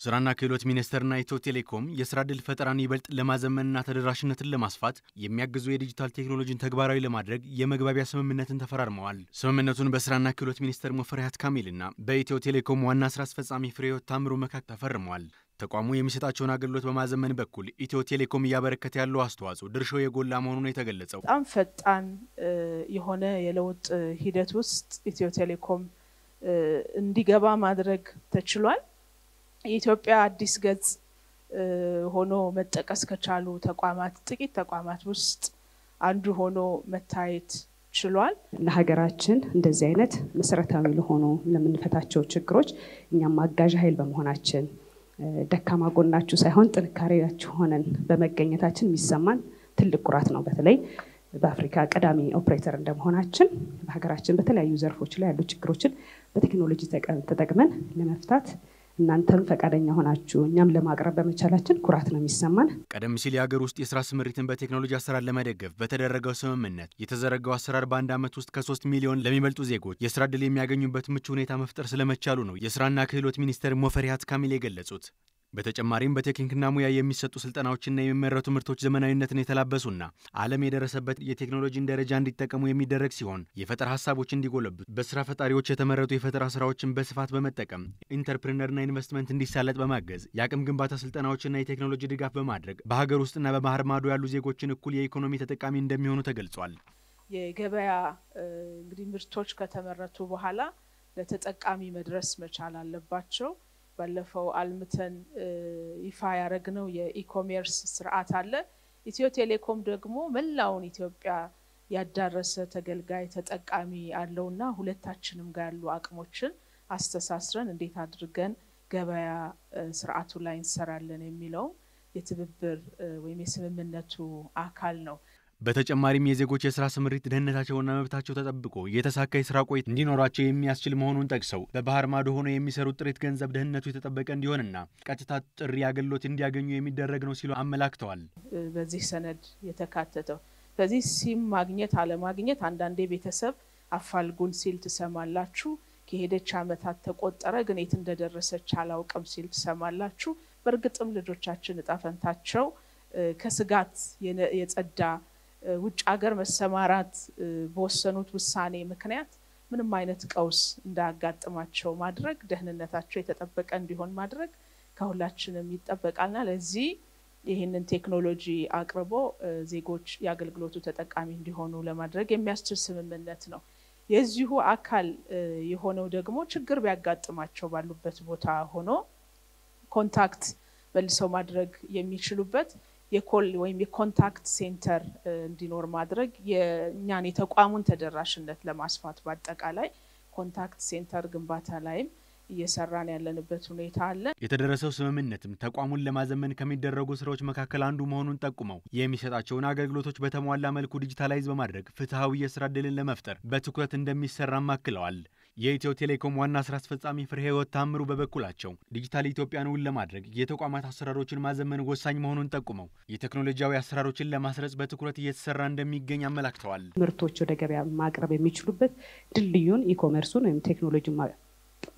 ስራና ክህሎት ሚኒስቴርና ኢትዮ ቴሌኮም የስራ ዕድል ፈጠራን ይበልጥ ለማዘመንና ተደራሽነትን ለማስፋት የሚያግዙ የዲጂታል ቴክኖሎጂን ተግባራዊ ለማድረግ የመግባቢያ ስምምነትን ተፈራርመዋል። ስምምነቱን በስራና ክህሎት ሚኒስቴር ሙፈሪያት ካሚልና በኢትዮ ቴሌኮም ዋና ስራ አስፈጻሚ ፍሬሕይወት ታምሩ መካከል ተፈርመዋል። ተቋሙ የሚሰጣቸውን አገልግሎት በማዘመን በኩል ኢትዮ ቴሌኮም እያበረከተ ያለው አስተዋጽኦ ድርሻው የጎላ መሆኑን የተገለጸው በጣም ፈጣን የሆነ የለውጥ ሂደት ውስጥ ኢትዮ ቴሌኮም እንዲገባ ማድረግ ተችሏል። የኢትዮጵያ አዲስ ገጽ ሆኖ መጠቀስ ከቻሉ ተቋማት ጥቂት ተቋማት ውስጥ አንዱ ሆኖ መታየት ችሏል። ለሀገራችን እንደዚህ አይነት መሰረታዊ ለሆኑ ለምንፈታቸው ችግሮች እኛም አጋዥ ኃይል በመሆናችን ደካማ ጎናችሁ ሳይሆን ጥንካሬያችሁ ሆነን በመገኘታችን የሚሰማን ትልቅ ኩራት ነው። በተለይ በአፍሪካ ቀዳሚ ኦፕሬተር እንደመሆናችን በሀገራችን በተለያዩ ዘርፎች ላይ ያሉ ችግሮችን በቴክኖሎጂ ተጠቅመን ለመፍታት እናንተም ፈቃደኛ ሆናችሁ እኛም ለማቅረብ በመቻላችን ኩራት ነው የሚሰማን። ቀደም ሲል የሀገር ውስጥ የስራ ስምሪትን በቴክኖሎጂ አሰራር ለመደገፍ በተደረገው ስምምነት የተዘረጋው አሰራር በአንድ ዓመት ውስጥ ከሶስት ሚሊዮን ለሚበልጡ ዜጎች የስራ ዕድል የሚያገኙበት ምቹ ሁኔታ መፍጠር ስለመቻሉ ነው የስራና ክህሎት ሚኒስቴር ሙፈሪያት ካሚል የገለጹት። በተጨማሪም በቴክኒክና ሙያ የሚሰጡ ስልጠናዎችና የሚመረቱ ምርቶች ዘመናዊነትን የተላበሱና ዓለም የደረሰበት የቴክኖሎጂን ደረጃ እንዲጠቀሙ የሚደረግ ሲሆን የፈጠራ ሀሳቦች እንዲጎለብቱ በስራ ፈጣሪዎች የተመረቱ የፈጠራ ስራዎችን በስፋት በመጠቀም ኢንተርፕሪነርና ኢንቨስትመንት እንዲሳለጥ በማገዝ የአቅም ግንባታ ስልጠናዎችና የቴክኖሎጂ ድጋፍ በማድረግ በሀገር ውስጥና በባህር ማዶ ያሉ ዜጎችን እኩል የኢኮኖሚ ተጠቃሚ እንደሚሆኑ ተገልጿል። የገበያ እንግዲህ ምርቶች ከተመረቱ በኋላ ለተጠቃሚ መድረስ መቻል አለባቸው። ባለፈው አልምተን ይፋ ያደረግነው የኢኮሜርስ ስርዓት አለ። ኢትዮ ቴሌኮም ደግሞ መላውን ኢትዮጵያ ያዳረሰ ተገልጋይ ተጠቃሚ አለውና ሁለታችንም ጋር ያሉ አቅሞችን አስተሳስረን እንዴት አድርገን ገበያ ስርዓቱ ላይ እንሰራለን የሚለውም የትብብር ወይም የስምምነቱ አካል ነው። በተጨማሪም የዜጎች የስራ ስምሪት ደህንነታቸውና መብታቸው ተጠብቆ የተሳካ የስራ ቆይታ እንዲኖራቸው የሚያስችል መሆኑን ጠቅሰው በባህር ማዶ ሆነው የሚሰሩት ጥሪት ገንዘብ ደህንነቱ የተጠበቀ እንዲሆንና ቀጥታ ጥሪ አገልግሎት እንዲያገኙ የሚደረግ ነው ሲሉ አመላክተዋል። በዚህ ሰነድ የተካተተው ስለዚህ ሲም ማግኘት አለማግኘት አንዳንዴ ቤተሰብ አፋልጉን ሲል ትሰማላችሁ። ከሄደች ዓመታት ተቆጠረ፣ ግን የት እንደደረሰች አላውቅም ሲል ትሰማላችሁ። በእርግጥም ልጆቻችን እጣ ከስጋት የጸዳ ውጭ ሀገር መሰማራት በወሰኑት ውሳኔ ምክንያት ምንም አይነት ቀውስ እንዳያጋጥማቸው ማድረግ ደህንነታቸው የተጠበቀ እንዲሆን ማድረግ ከሁላችንም ይጠበቃልና ለዚህ ይህንን ቴክኖሎጂ አቅርቦ ዜጎች የአገልግሎቱ ተጠቃሚ እንዲሆኑ ለማድረግ የሚያስችል ስምምነት ነው። የዚሁ አካል የሆነው ደግሞ ችግር ቢያጋጥማቸው ባሉበት ቦታ ሆኖ contact መልሰው ማድረግ የሚችሉበት የ call ወይም የ contact center እንዲኖር ማድረግ የእኛን የተቋሙን ተደራሽነት ለማስፋት በአጠቃላይ contact center ግንባታ ላይም እየሰራን ያለንበት ሁኔታ አለ። የተደረሰው ስምምነትም ተቋሙን ለማዘመን ከሚደረጉ ስራዎች መካከል አንዱ መሆኑን ጠቁመው የሚሰጣቸውን አገልግሎቶች በተሟላ መልኩ digitalize በማድረግ ፍትሐዊ የስራ ዕድልን ለመፍጠር በትኩረት እንደሚሰራም አክለዋል። የኢትዮ ቴሌኮም ዋና ስራ አስፈጻሚ ፍሬሕይወት ታምሩ በበኩላቸው ዲጂታል ኢትዮጵያን እውን ለማድረግ የተቋማት አሰራሮችን ማዘመን ወሳኝ መሆኑን ጠቁመው የቴክኖሎጂያዊ አሰራሮችን ለማስረጽ በትኩረት እየተሰራ እንደሚገኝ አመላክተዋል። ምርቶች ወደ ገበያ ማቅረብ የሚችሉበት ድልድዩን e-commerce ኡን ወይም ቴክኖሎጂ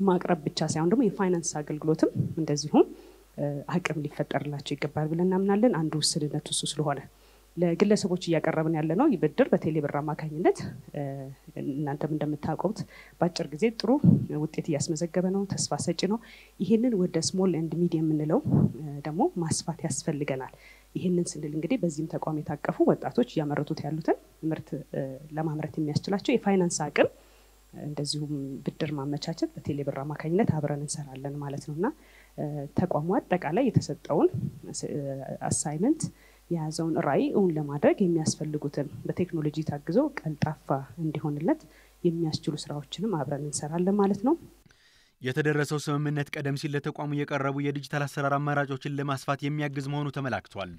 ማቅረብ ብቻ ሳይሆን ደግሞ የፋይናንስ አገልግሎትም እንደዚሁም አቅም ሊፈጠርላቸው ይገባል ብለን እናምናለን። አንዱ ውስንነት እሱ ስለሆነ ለግለሰቦች እያቀረብን ያለ ነው ብድር በቴሌብር አማካኝነት እናንተም እንደምታውቁት በአጭር ጊዜ ጥሩ ውጤት እያስመዘገበ ነው። ተስፋ ሰጪ ነው። ይህንን ወደ small and medium የምንለው ደግሞ ማስፋት ያስፈልገናል። ይህንን ስንል እንግዲህ በዚህም ተቋም የታቀፉ ወጣቶች እያመረቱት ያሉትን ምርት ለማምረት የሚያስችላቸው የፋይናንስ አቅም እንደዚሁም ብድር ማመቻቸት በቴሌብር አማካኝነት አብረን እንሰራለን ማለት ነው እና ተቋሙ አጠቃላይ የተሰጠውን አሳይመንት የያዘውን ራዕይ እውን ለማድረግ የሚያስፈልጉትን በቴክኖሎጂ ታግዘው ቀልጣፋ እንዲሆንለት የሚያስችሉ ስራዎችንም አብረን እንሰራለን ማለት ነው። የተደረሰው ስምምነት ቀደም ሲል ለተቋሙ የቀረቡ የዲጂታል አሰራር አማራጮችን ለማስፋት የሚያግዝ መሆኑ ተመላክቷል።